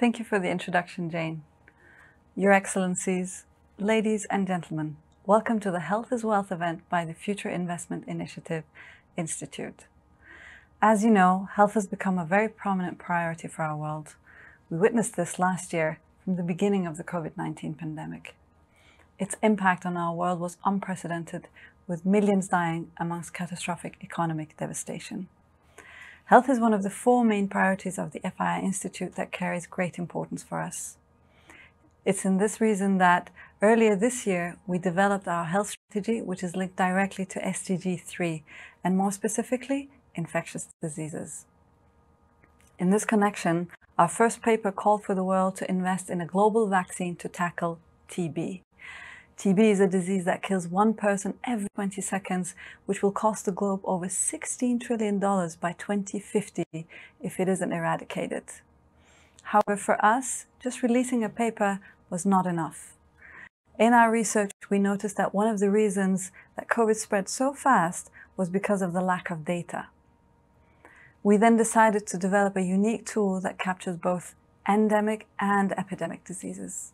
Thank you for the introduction, Jane. Your Excellencies, ladies and gentlemen, welcome to the Health is Wealth event by the Future Investment Initiative Institute. As you know, health has become a very prominent priority for our world. We witnessed this last year from the beginning of the COVID-19 pandemic. Its impact on our world was unprecedented, with millions dying amongst catastrophic economic devastation. Health is one of the four main priorities of the FII Institute that carries great importance for us. It's in this reason that earlier this year we developed our health strategy, which is linked directly to SDG 3, and more specifically, infectious diseases. In this connection, our first paper called for the world to invest in a global vaccine to tackle TB. TB is a disease that kills one person every 20 seconds, which will cost the globe over $16 trillion by 2050 if it isn't eradicated. However, for us, just releasing a paper was not enough. In our research, we noticed that one of the reasons that COVID spread so fast was because of the lack of data. We then decided to develop a unique tool that captures both endemic and epidemic diseases.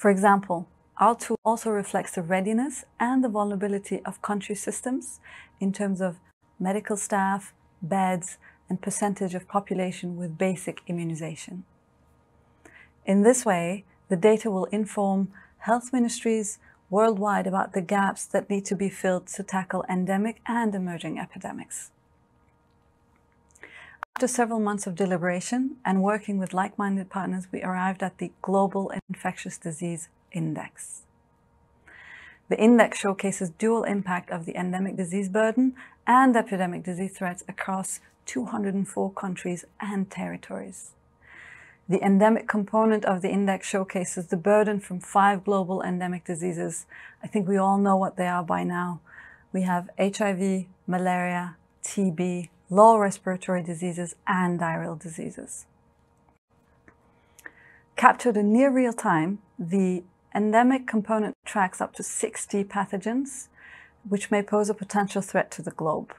For example, our tool also reflects the readiness and the vulnerability of country systems in terms of medical staff, beds, and percentage of population with basic immunization. In this way, the data will inform health ministries worldwide about the gaps that need to be filled to tackle endemic and emerging epidemics. After several months of deliberation and working with like-minded partners, we arrived at the Global Infectious Disease Index. The index showcases dual impact of the endemic disease burden and epidemic disease threats across 204 countries and territories. The endemic component of the index showcases the burden from five global endemic diseases. I think we all know what they are by now. We have HIV, malaria, TB, lower respiratory diseases, and diarrheal diseases. Captured in near real time, the endemic component tracks up to 60 pathogens, which may pose a potential threat to the globe.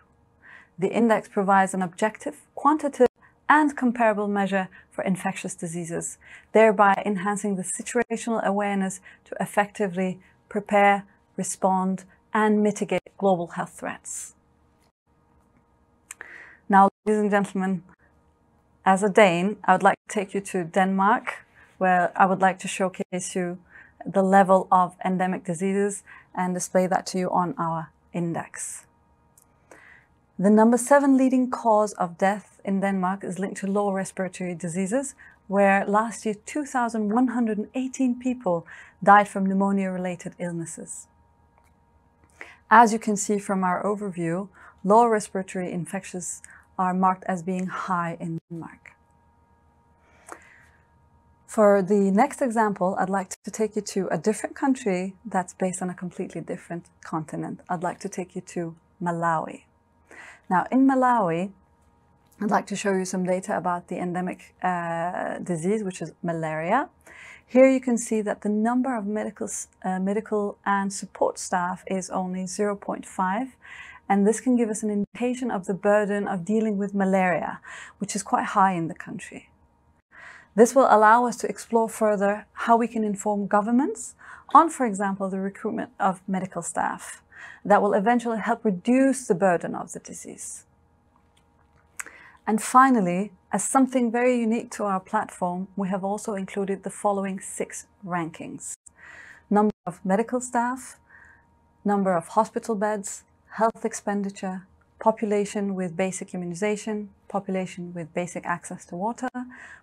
The index provides an objective, quantitative, and comparable measure for infectious diseases, thereby enhancing the situational awareness to effectively prepare, respond, and mitigate global health threats. Now, ladies and gentlemen, as a Dane, I would like to take you to Denmark, where I would like to showcase you the level of endemic diseases and display that to you on our index. The number seven leading cause of death in Denmark is linked to lower respiratory diseases, where last year 2,118 people died from pneumonia-related illnesses. As you can see from our overview, lower respiratory infections are marked as being high in Denmark. For the next example, I'd like to take you to a different country that's based on a completely different continent. I'd like to take you to Malawi. Now, in Malawi, I'd like to show you some data about the endemic uh, disease, which is malaria. Here you can see that the number of medical, uh, medical and support staff is only 0.5 and this can give us an indication of the burden of dealing with malaria, which is quite high in the country. This will allow us to explore further how we can inform governments on, for example, the recruitment of medical staff that will eventually help reduce the burden of the disease. And finally, as something very unique to our platform, we have also included the following six rankings. Number of medical staff, number of hospital beds, health expenditure, population with basic immunization, population with basic access to water,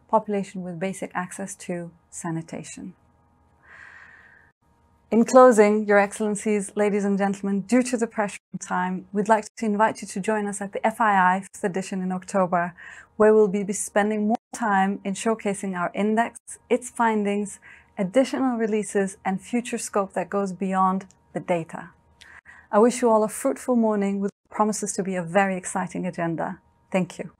population with basic access to sanitation. In closing, Your Excellencies, ladies and gentlemen, due to the pressure of time, we'd like to invite you to join us at the FII 5th edition in October, where we'll be spending more time in showcasing our index, its findings, additional releases, and future scope that goes beyond the data. I wish you all a fruitful morning with promises to be a very exciting agenda. Thank you.